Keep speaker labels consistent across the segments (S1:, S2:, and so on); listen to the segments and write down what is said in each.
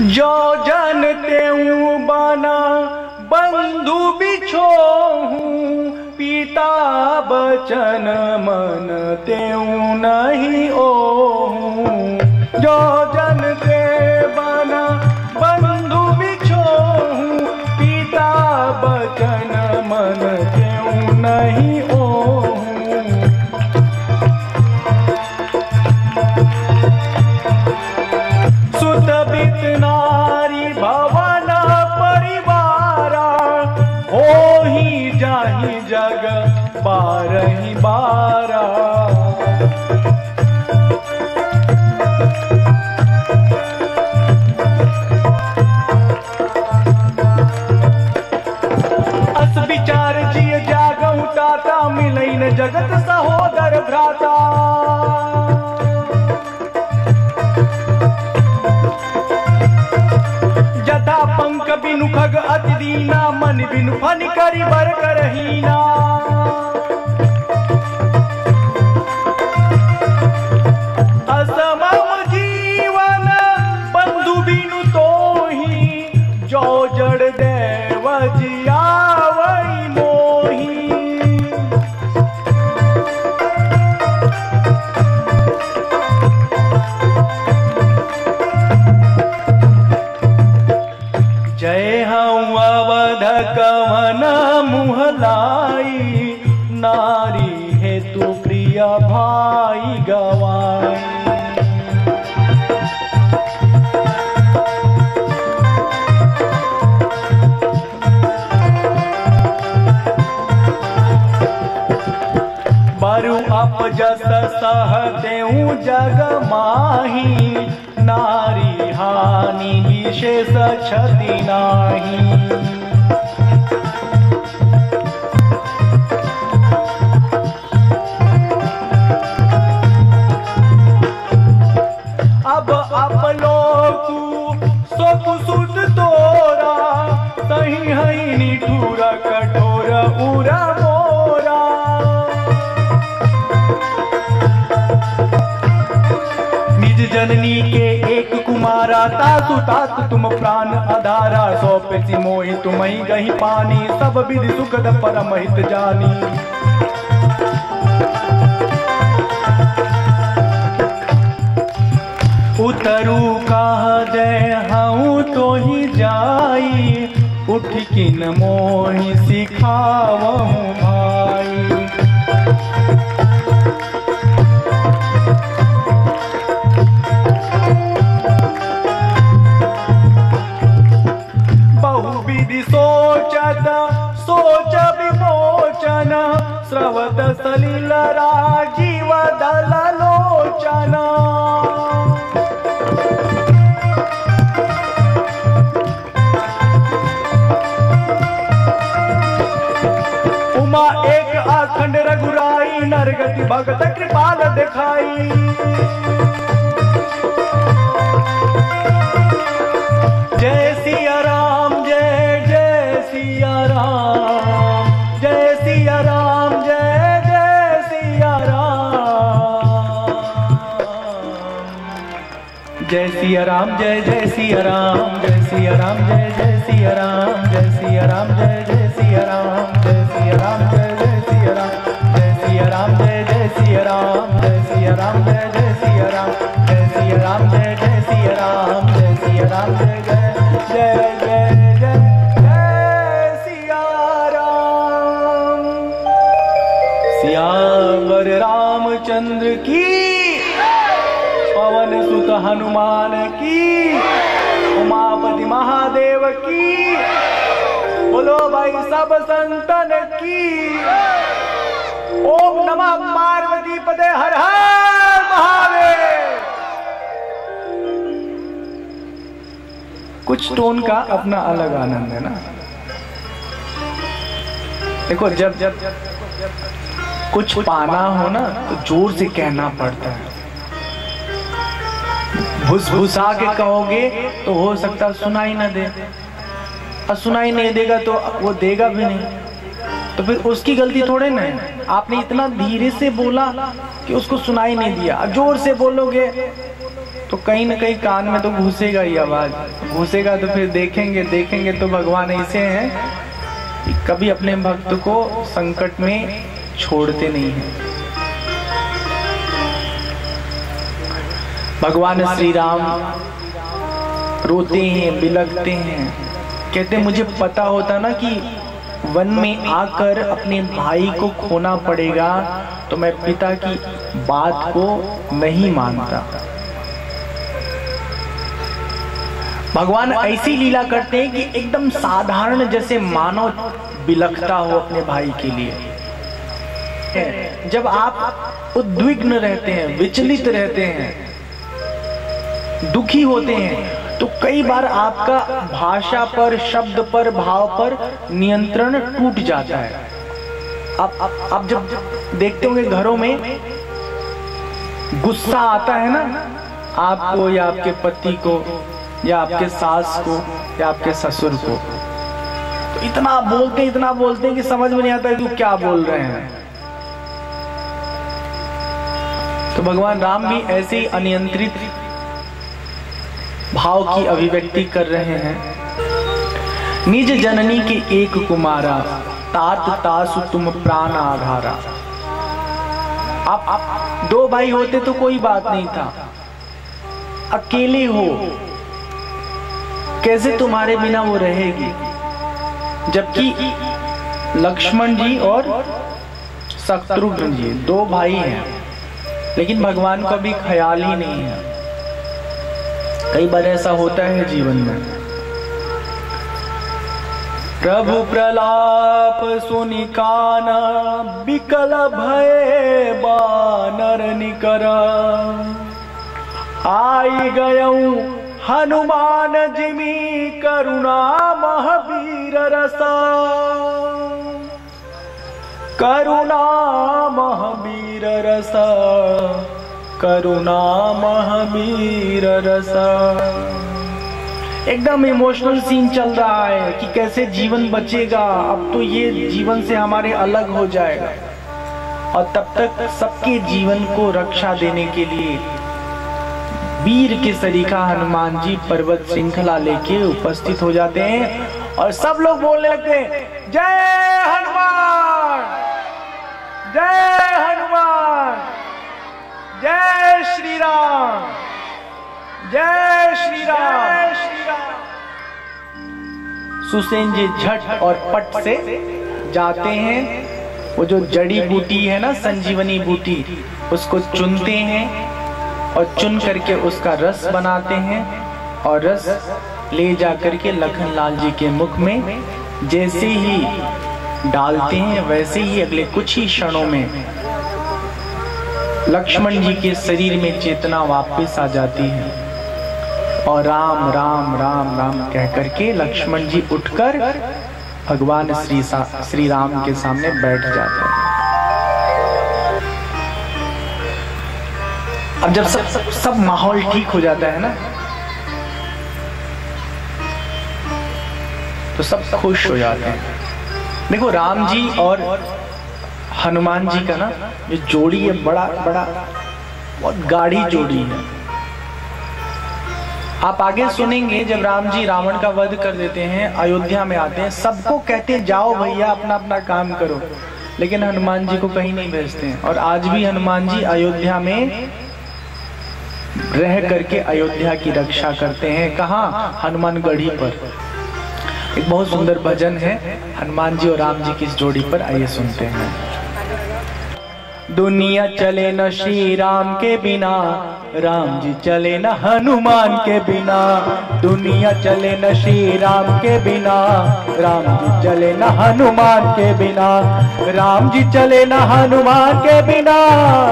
S1: जो जनते बना, बंधु बिछो हूँ। पिता बचन मन तेऊ नहीं ओ जो जनते बना, बंधु बिछो पिता बचन मन कवन मुहलाई। नारी हेतु प्रिय भाई गवाई बरु अपजस सहतेऊ जग माही। नारी हानि विशेष क्षति नाही जननी के एक कुमारा, तासु तात तुम प्राण आधारा सौ पेसी मोहि तुम ही गही पानी, सब विधि सुखद परम हित जानी। उतरू कह दे हूँ तो ही जाई, उठ किन मोहि सिखावहूँ रघुराई भगत कृपाल दिखाई जय सिया राम जय जय सिया राम जय सिया राम जय जय सिया राम जय सिया राम जय जय सिया राम जय सिया राम जय जय सिया राम जय सिया राम जय जय सिया राम जय सिया राम जय राम जय जय सिया राम जय सिया राम जय जय सिया राम जय सिया राम जय जय सिया राम जय सिया राम जय जय जय जय जय सियावर रामचंद्र की, पवन सुत हनुमान की, उमापति महादेव की, बोलो भाई सब संतन की। ओम नमः पार्वती पदे, हर हर महादेव। कुछ टोन का अपना अलग आनंद है ना। देखो, जब जब कुछ पाना हो ना तो ज़ोर से कहना पड़ता है। भुसभुसा के कहोगे तो हो सकता सुनाई ना दे। और सुनाई नहीं देगा तो वो देगा भी नहीं। तो फिर उसकी गलती थोड़े ना है। आपने इतना धीरे से बोला कि उसको सुनाई नहीं दिया। ज़ोर से बोलोगे तो कहीं ना कहीं कान में तो घुसेगा ही आवाज़। घुसेगा तो फिर देखेंगे देखेंगे तो भगवान ऐसे हैं कि कभी अपने भक्त को संकट में छोड़ते नहीं है। भगवान श्री राम रोते हैं बिलकते हैं। कहते मुझे पता होता ना कि वन में आकर अपने भाई को खोना पड़ेगा तो मैं पिता की बात को नहीं मानता। भगवान ऐसी लीला करते हैं कि एकदम साधारण जैसे मानव बिलखता हो अपने भाई के लिए। जब आप उद्विग्न रहते हैं, विचलित रहते हैं, दुखी होते हैं तो कई बार आपका भाषा पर शब्द पर भाव पर नियंत्रण टूट जाता है। आप आप, आप जब देखते होंगे घरों में गुस्सा आता है ना आपको या आपके पति को या आपके सास को या आपके ससुर को तो इतना बोलते इतना बोलते कि समझ में नहीं आता कि क्या बोल रहे हैं। तो भगवान राम भी ऐसे ही अनियंत्रित भाव की अभिव्यक्ति कर रहे हैं। निज जननी के एक कुमारा तात तासु तुम प्राण आधारा। आप, आप दो भाई होते तो कोई बात नहीं था। अकेले हो कैसे तुम्हारे बिना वो रहेगी? जबकि लक्ष्मण जी और शत्रुघ्न जी दो भाई हैं। लेकिन भगवान का भी ख्याल ही नहीं है। कई बार ऐसा होता है जीवन में। प्रभु प्रलाप सुनि काना बिकल भय बानर निकर। आई गयऊ हनुमान जिमी करुणा महावीर रसा। करुणा महावीर रसा। करुणा महावीर रसा एकदम इमोशनल सीन चल रहा है कि कैसे जीवन बचेगा। अब तो ये जीवन से हमारे अलग हो जाएगा। और तब तक सबके जीवन को रक्षा देने के लिए वीर के सरीखा हनुमान जी पर्वत श्रृंखला लेके उपस्थित हो जाते हैं और सब लोग बोलने लगते हैं, जय हनुमान! जय श्री राम जय श्री राम श्री राम सुसेन जी झट और पट से जाते हैं। वो जो जड़ी बूटी है ना, संजीवनी बूटी, उसको चुनते हैं और चुन करके उसका रस बनाते हैं और रस ले जा करके लखन लाल जी के मुख में जैसे ही डालते हैं, वैसे ही अगले कुछ ही क्षणों में लक्ष्मण जी के शरीर में चेतना वापस आ जाती है। और राम राम राम राम कह करके लक्ष्मण जी उठकर भगवान श्री श्री राम के सामने बैठ जाते हैं। अब जब सब सब, सब माहौल ठीक हो जाता है ना तो सब खुश हो जाते हैं। देखो राम जी और हनुमान जी का ना जो जोड़ी है बड़ा बड़ा, बहुत गाढ़ी जोड़ी है। आप आगे सुनेंगे जब राम जी रावण का वध कर देते हैं, अयोध्या में आते हैं, सबको कहते हैं, जाओ भैया, अपना अपना काम करो। लेकिन हनुमान जी को कहीं नहीं भेजते हैं। और आज भी हनुमान जी अयोध्या में रह करके अयोध्या की रक्षा करते हैं। कहा? हनुमान गढ़ी पर। एक बहुत सुंदर भजन है। हनुमान जी और राम जी की इस जोड़ी पर आइए सुनते हैं। दुनिया चले न श्री राम के बिना राम जी चले न हनुमान के बिना। दुनिया चले न श्री राम के बिना राम जी चले न हनुमान के बिना। राम जी चले न हनुमान के बिना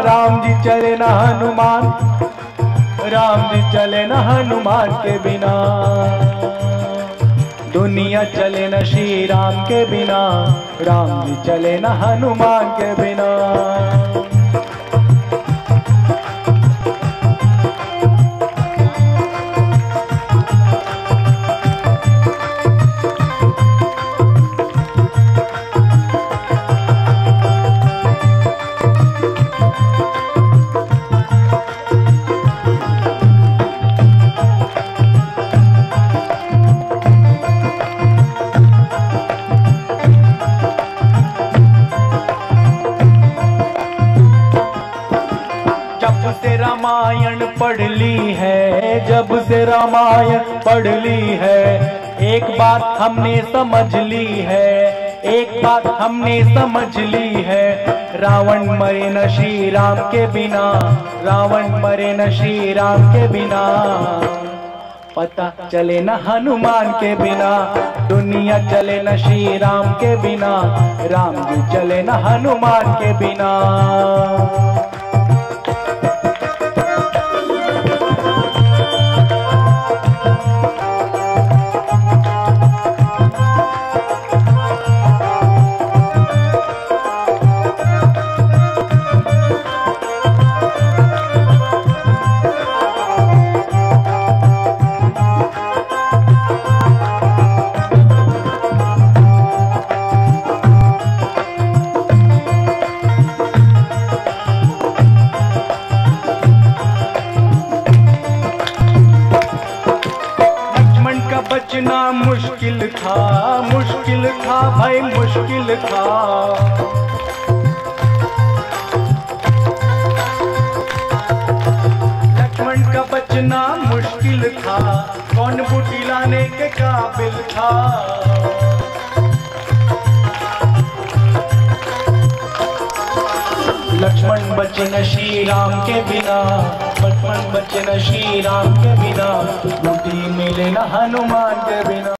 S1: राम जी चले न हनुमान। राम जी चले न हनुमान के बिना। दुनिया चले न श्री राम के बिना राम जी चले न हनुमान के बिना। रामायण पढ़ ली है। एक बात हमने समझ ली है, एक बात हमने समझ ली है। रावण मरे न श्री राम के बिना, रावण मरे न श्री राम के बिना। पता चले न हनुमान के बिना, दुनिया चले न श्री राम के बिना, राम जी चले न हनुमान के बिना। मुश्किल था। लक्ष्मण का बचना मुश्किल था। कौन बूटी लाने के काबिल था? लक्ष्मण बचन श्री राम के बिना, लक्ष्मण बचन श्री राम के बिना, बूटी मिले न हनुमान के बिना।